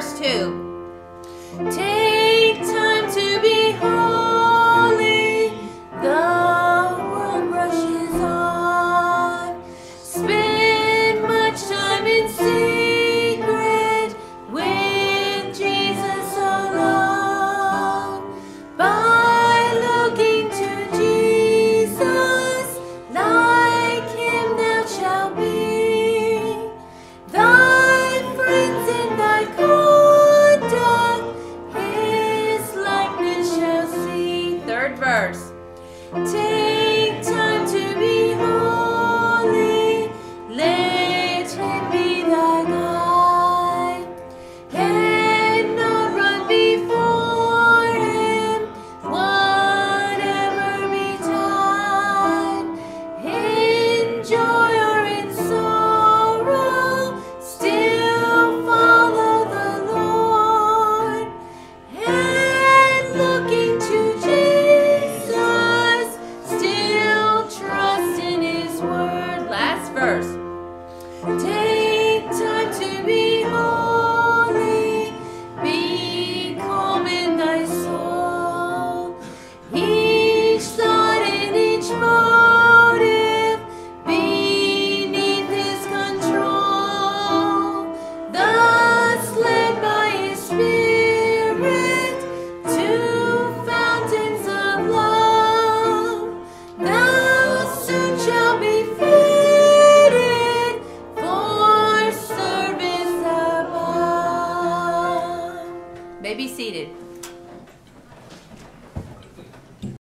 verse 2. 接 May be seated.